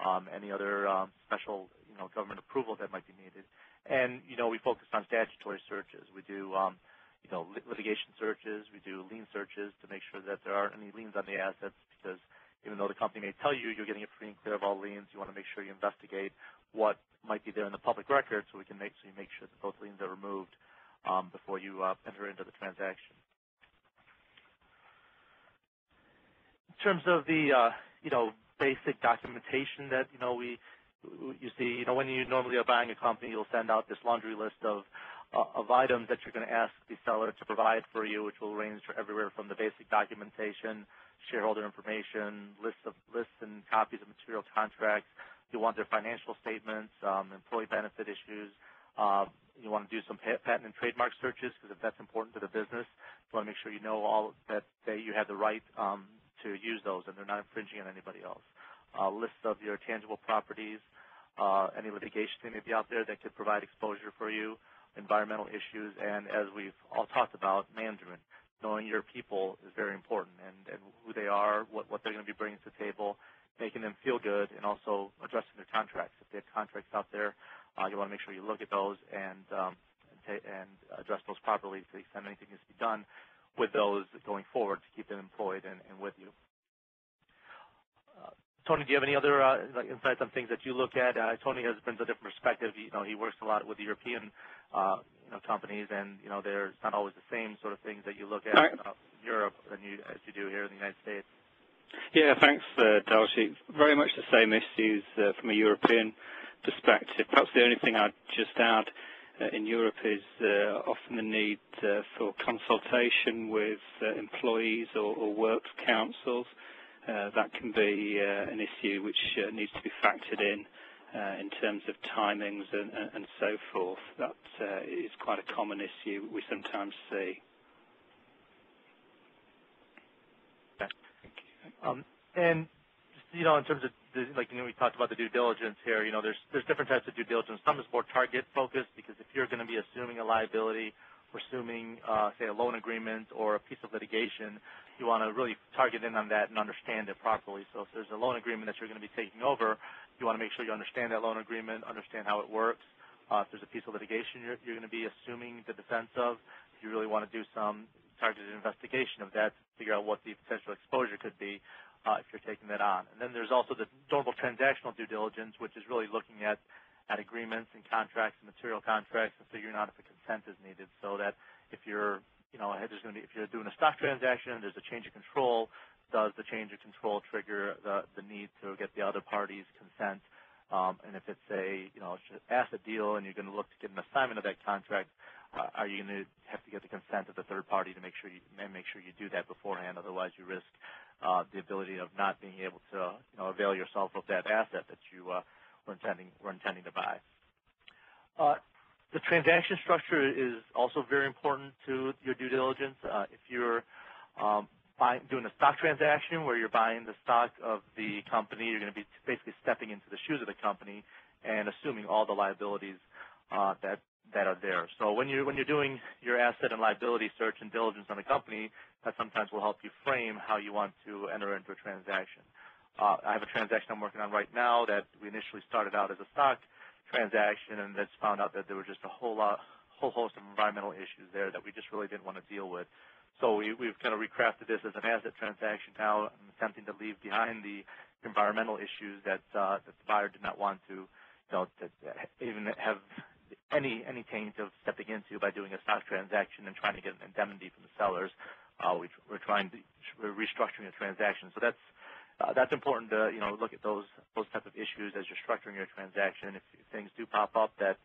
um, any other um, special you know, government approval that might be needed. And you know, we focus on statutory searches. We do um, you know, litigation searches. We do lien searches to make sure that there aren't any liens on the assets because even though the company may tell you you're getting it free and clear of all liens, you want to make sure you investigate what might be there in the public record so we can make so you make sure that those liens are removed um, before you uh, enter into the transaction. In terms of the uh, you know basic documentation that you know we you see you know when you normally are buying a company you'll send out this laundry list of uh, of items that you're going to ask the seller to provide for you which will range for everywhere from the basic documentation shareholder information lists of lists and copies of material contracts you want their financial statements um, employee benefit issues uh, you want to do some patent and trademark searches because if that's important to the business you want to make sure you know all that, that you have the right um, to use those and they're not infringing on anybody else. Uh, list of your tangible properties, uh, any litigation that may be out there that could provide exposure for you, environmental issues, and as we've all talked about, management. Knowing your people is very important and, and who they are, what, what they're going to be bringing to the table, making them feel good, and also addressing their contracts. If they have contracts out there, uh, you want to make sure you look at those and, um, and, and address those properly to the extent anything needs to be done with those going forward to keep them employed and, and with you. Tony, do you have any other uh, like insights on things that you look at? Uh, Tony has brings a different perspective. You know, he works a lot with European, uh, you know, companies, and you know, there's not always the same sort of things that you look at right. uh, in Europe than you as you do here in the United States. Yeah, thanks, uh. Very much the same issues uh, from a European perspective. Perhaps the only thing I'd just add uh, in Europe is uh, often the need uh, for consultation with employees or, or works councils. That can be an issue which needs to be factored in uh, in terms of timings and, and so forth. That uh, is quite a common issue we sometimes see. Um, and you know, in terms of the, like you know, we talked about the due diligence here. You know, there's there's different types of due diligence. Some is more target focused because if you're going to be assuming a liability or assuming, uh, say, a loan agreement or a piece of litigation, you want to really target in on that and understand it properly. So if there's a loan agreement that you're going to be taking over, you want to make sure you understand that loan agreement, understand how it works. Uh, if there's a piece of litigation you're, you're going to be assuming the defense of, you really want to do some targeted investigation of that to figure out what the potential exposure could be uh, if you're taking that on. And then there's also the normal transactional due diligence, which is really looking at, at agreements and contracts and material contracts and figuring out if a consent is needed so that if you're, you know, there's going to be, if you're doing a stock transaction and there's a change of control, does the change of control trigger the, the need to get the other party's consent? Um, and if it's a, you know, asset deal and you're going to look to get an assignment of that contract, uh, are you going to have to get the consent of the third party to make sure you make sure you do that beforehand? Otherwise, you risk uh, the ability of not being able to, you know, avail yourself of that asset that you uh, were intending to buy. Uh, the transaction structure is also very important to your due diligence. Uh, if you're um, doing a stock transaction where you're buying the stock of the company, you're going to be basically stepping into the shoes of the company and assuming all the liabilities uh, that that are there. So when you're doing your asset and liability search and diligence on a company, that sometimes will help you frame how you want to enter into a transaction. Uh, I have a transaction I'm working on right now that we initially started out as a stock transaction, and that's found out that there were just a whole lot, whole host of environmental issues there that we just really didn't want to deal with. So we, we've kind of recrafted this as an asset transaction now, attempting to leave behind the environmental issues that uh, that the buyer did not want to, you know, to even have any any taint of stepping into by doing a stock transaction and trying to get an indemnity from the sellers. Uh, we, we're trying to we're restructuring the transaction, so that's that's important to you know look at those those type of issues as you're structuring your transaction. If, if things do pop up that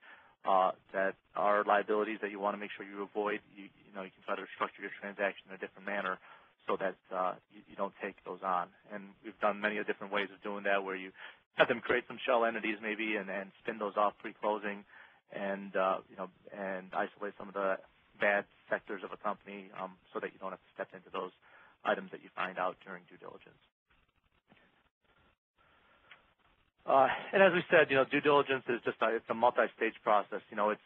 uh, that are liabilities that you want to make sure you avoid, you, you know you can try to structure your transaction in a different manner so that uh, you, you don't take those on. And we've done many different ways of doing that, where you have them create some shell entities maybe and, and spin those off pre-closing and uh, you know and isolate some of the bad sectors of a company um, so that you don't have to step into those items that you find out during due diligence. Uh, and as we said, you know, due diligence is just a, it's a multi-stage process. You know, it's,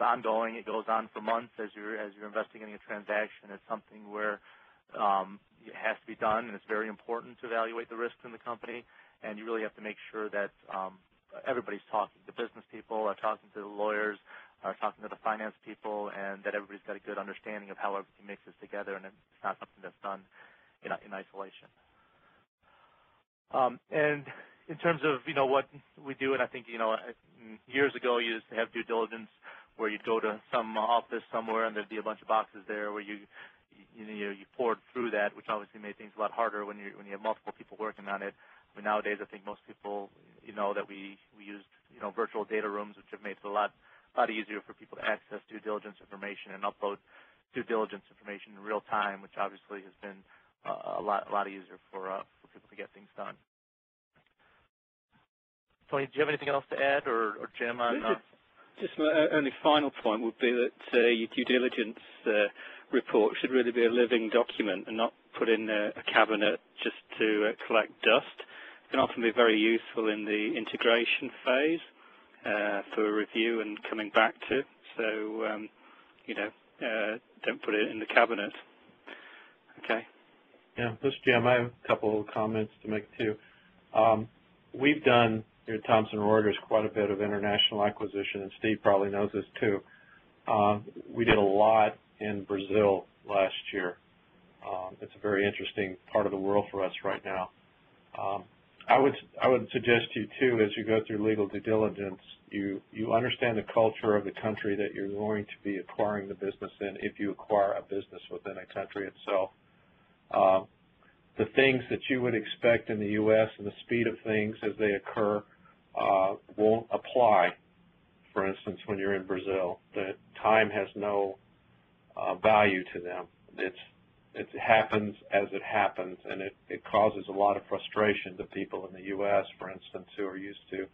ongoing. It goes on for months as you're as you're investigating a transaction. It's something where um, it has to be done, and it's very important to evaluate the risks in the company. And you really have to make sure that um, everybody's talking. The business people are talking to the lawyers, are talking to the finance people, and that everybody's got a good understanding of how everything mixes together, and it's not something that's done in, in isolation. In terms of you know what we do, and I think you know years ago you used to have due diligence where you'd go to some office somewhere and there'd be a bunch of boxes there where you you know you poured through that, which obviously made things a lot harder when you when you have multiple people working on it. I mean, nowadays, I think most people, you know, that we we use, you know, virtual data rooms, which have made it a lot a lot easier for people to access due diligence information and upload due diligence information in real time, which obviously has been a lot a lot easier for uh, for people to get things done. Tony, do you have anything else to add, or, or Jim on? Uh, just my only final point would be that uh, your due diligence uh, report should really be a living document and not put in a, a cabinet just to uh, collect dust It can often be very useful in the integration phase uh, for review and coming back to. So, um, you know, uh, don't put it in the cabinet. Okay. Yeah, this Jim. I have a couple of comments to make too. Um, we've done at Thomson Reuters quite a bit of international acquisition, and Steve probably knows this too. Uh, we did a lot in Brazil last year. Um, it's a very interesting part of the world for us right now. Um, I would I would suggest to you too, as you go through legal due diligence, you you understand the culture of the country that you're going to be acquiring the business in. If you acquire a business within a country itself, the things that you would expect in the U.S. and the speed of things as they occur uh, won't apply. For instance, when you're in Brazil, the time has no uh, value to them. It's it happens as it happens, and it, it causes a lot of frustration to people in the U.S., for instance, who are used to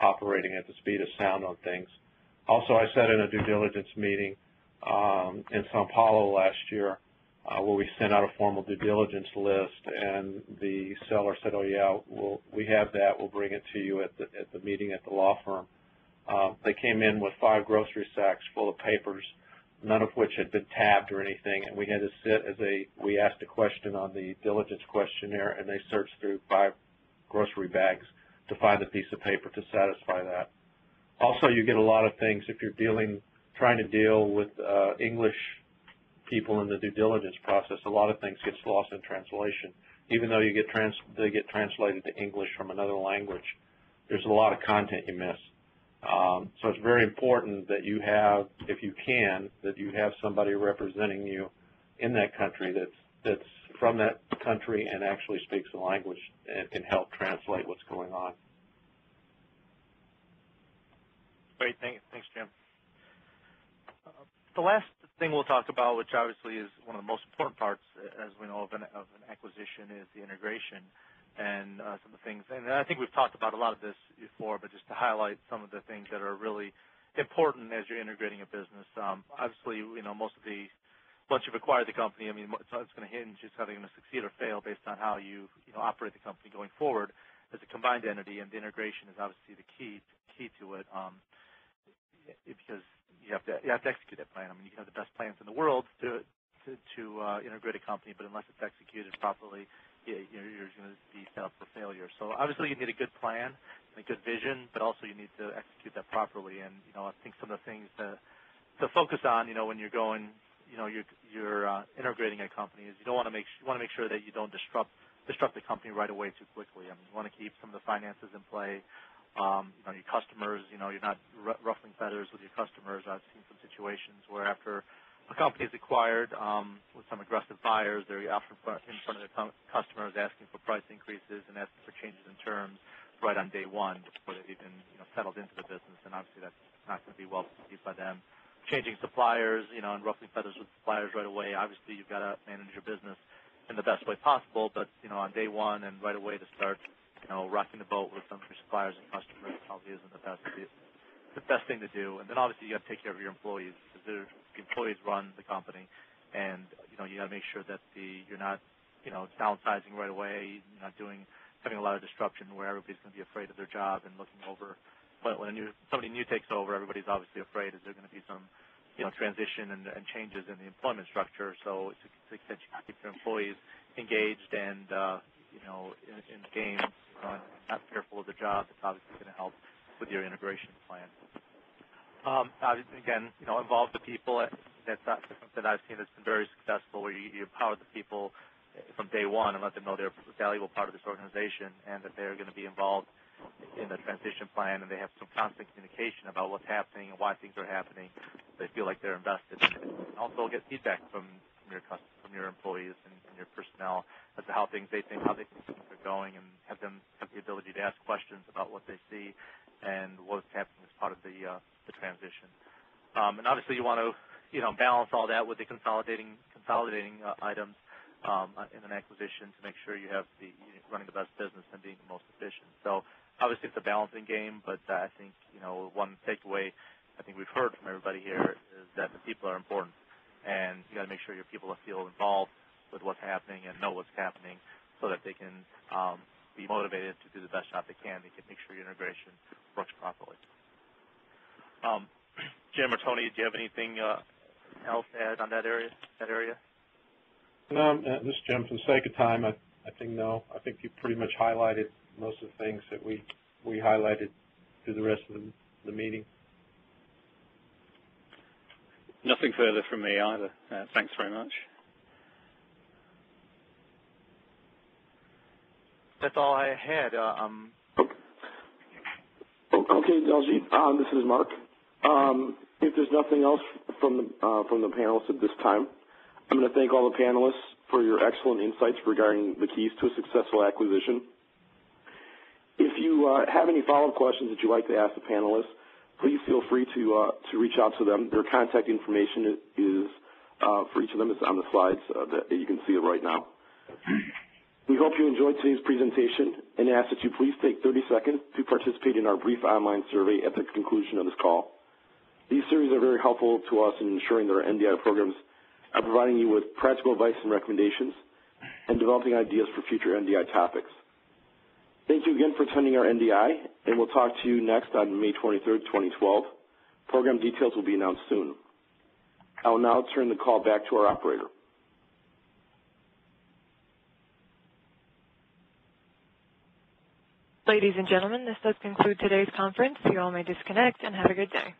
operating at the speed of sound on things. Also, I said in a due diligence meeting um, in Sao Paulo last year where we sent out a formal due diligence list, and the seller said, "Oh yeah, we'll, we have that. We'll bring it to you at the at the meeting at the law firm." Uh, they came in with five grocery sacks full of papers none of which had been tabbed or anything, and we had to sit as a, we asked a question on the diligence questionnaire, and they searched through five grocery bags to find a piece of paper to satisfy that. Also, you get a lot of things if you're dealing, trying to deal with uh, English people in the due diligence process, a lot of things gets lost in translation. Even though you get trans, they get translated to English from another language, there's a lot of content you miss. Um, so it's very important that you have, if you can, that you have somebody representing you in that country that's that's from that country and actually speaks the language and can help translate what's going on. Great. Thanks, Jim. Uh, the last thing we'll talk about, which obviously is one of the most important parts, as we know, of an, of an acquisition, is the integration and uh, some of the things. And I think we've talked about a lot of this before, but just to highlight some of the things that are really important as you're integrating a business. Um, obviously, you know, most of the once you've acquired the company, I mean, it's, it's going to hinge just how they're going to succeed or fail based on how you you know operate the company going forward as a combined entity, and the integration is obviously the key key to it. Um, because you have to you have to execute that plan. I mean, you can have the best plans in the world to to, to uh, integrate a company, but unless it's executed properly, you, you're, you're going to be set up for failure. So obviously, you need a good plan and a good vision, but also you need to execute that properly. And you know, I think some of the things to to focus on, you know, when you're going, you know, you're you're uh, integrating a company is you don't want to make you want to make sure that you don't disrupt disrupt the company right away too quickly. I mean, you want to keep some of the finances in play um, you know, your customers, you know, you're not ruffling feathers with your customers. I've seen some situations where after a company is acquired um, with some aggressive buyers, they're often in front of their customers asking for price increases and asking for changes in terms right on day one before they've even, you know, settled into the business. And obviously that's not going to be well received by them. Changing suppliers, you know, and ruffling feathers with suppliers right away. Obviously, you've got to manage your business in the best way possible, but, you know, on day one and right away to start you know, rocking the boat with some of your suppliers and customers probably isn't the best the best thing to do. And then obviously you got to take care of your employees because the employees run the company, and you know you got to make sure that the you're not you know downsizing right away. You're not doing having a lot of disruption where everybody's going to be afraid of their job and looking over. When, when a new somebody new takes over, everybody's obviously afraid. Is there going to be some you know transition and, and changes in the employment structure? So to, to extent you keep your employees engaged and uh, in, in the game uh, not fearful of the job, it's obviously going to help with your integration plan. Um, again, you know, involve the people. That's something that I've seen that's been very successful, where you, you empower the people from day one and let them know they're a valuable part of this organization and that they're going to be involved in the transition plan and they have some constant communication about what's happening and why things are happening. They feel like they're invested also get feedback from your from your employees and, your personnel as to how things they think how they think things are going and have them have the ability to ask questions about what they see and what's happening as part of the uh, the transition. Um, and obviously you want to you know balance all that with the consolidating consolidating uh, items um, in an acquisition to make sure you have the running the best business and being the most efficient. So obviously it's a balancing game, but I think you know one takeaway I think we've heard from everybody here is that the people are important, and you got to make sure your people feel involved with what's happening and know what's happening, so that they can um, be motivated to do the best job they can. They can make sure your integration works properly. Um, [clears throat] Jim or Tony, do you have anything uh, else to add on that area? That area? No, uh, this is Jim. For the sake of time, I, I think no. I think you pretty much highlighted most of the things that we we highlighted through the rest of the, the meeting. Nothing further from me either. Uh, thanks very much. That's all I had. Uh, um, okay, Daljit. Um, this is Mark. Um, if there's nothing else from the uh, from the panelists at this time, I'm going to thank all the panelists for your excellent insights regarding the keys to a successful acquisition. If you uh, have any follow-up questions that you'd like to ask the panelists, please feel free to uh, to reach out to them. Their contact information is uh, for each of them is on the slides uh, that you can see it right now. We hope you enjoyed today's presentation and ask that you please take 30 seconds to participate in our brief online survey at the conclusion of this call. These surveys are very helpful to us in ensuring that our NDI programs are providing you with practical advice and recommendations and developing ideas for future NDI topics. Thank you again for attending our NDI, and we'll talk to you next on May 23rd, 2012. Program details will be announced soon. I will now turn the call back to our operator. Ladies and gentlemen, this does conclude today's conference. You all may disconnect and have a good day.